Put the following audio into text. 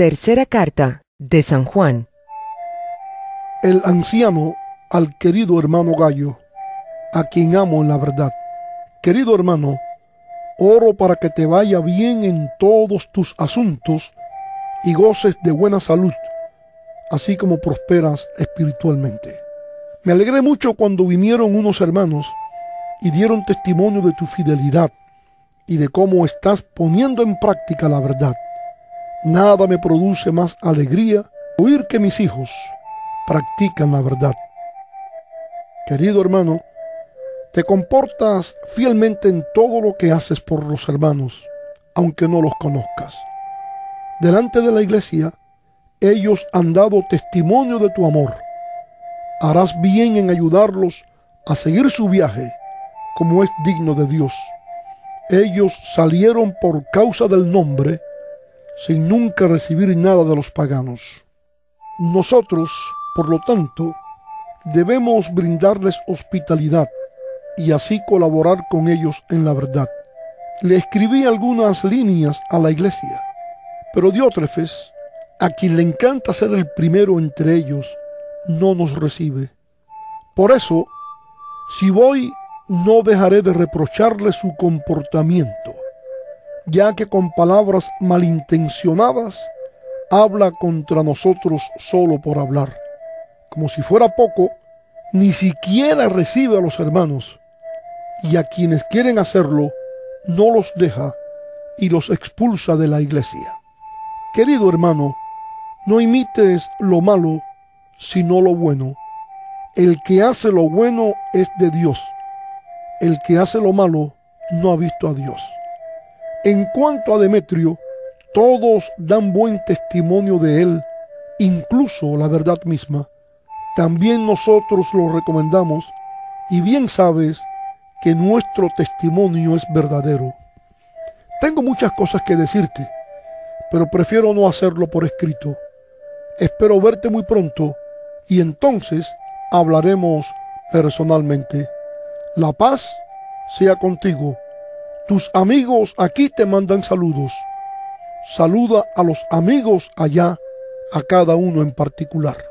Tercera carta de San Juan. El anciano al querido hermano Gallo, a quien amo en la verdad. Querido hermano, oro para que te vaya bien en todos tus asuntos y goces de buena salud, así como prosperas espiritualmente. Me alegré mucho cuando vinieron unos hermanos y dieron testimonio de tu fidelidad y de cómo estás poniendo en práctica la verdad. Nada me produce más alegría oír que mis hijos practican la verdad. Querido hermano, te comportas fielmente en todo lo que haces por los hermanos, aunque no los conozcas. Delante de la iglesia, ellos han dado testimonio de tu amor. Harás bien en ayudarlos a seguir su viaje como es digno de Dios. Ellos salieron por causa del nombre sin nunca recibir nada de los paganos. Nosotros, por lo tanto, debemos brindarles hospitalidad y así colaborar con ellos en la verdad. Le escribí algunas líneas a la iglesia, pero Diótrefes, a quien le encanta ser el primero entre ellos, no nos recibe. Por eso, si voy, no dejaré de reprocharle su comportamiento ya que con palabras malintencionadas habla contra nosotros solo por hablar. Como si fuera poco, ni siquiera recibe a los hermanos, y a quienes quieren hacerlo, no los deja y los expulsa de la iglesia. Querido hermano, no imites lo malo, sino lo bueno. El que hace lo bueno es de Dios. El que hace lo malo no ha visto a Dios. En cuanto a Demetrio, todos dan buen testimonio de él, incluso la verdad misma. También nosotros lo recomendamos y bien sabes que nuestro testimonio es verdadero. Tengo muchas cosas que decirte, pero prefiero no hacerlo por escrito. Espero verte muy pronto y entonces hablaremos personalmente. La paz sea contigo tus amigos aquí te mandan saludos. Saluda a los amigos allá, a cada uno en particular.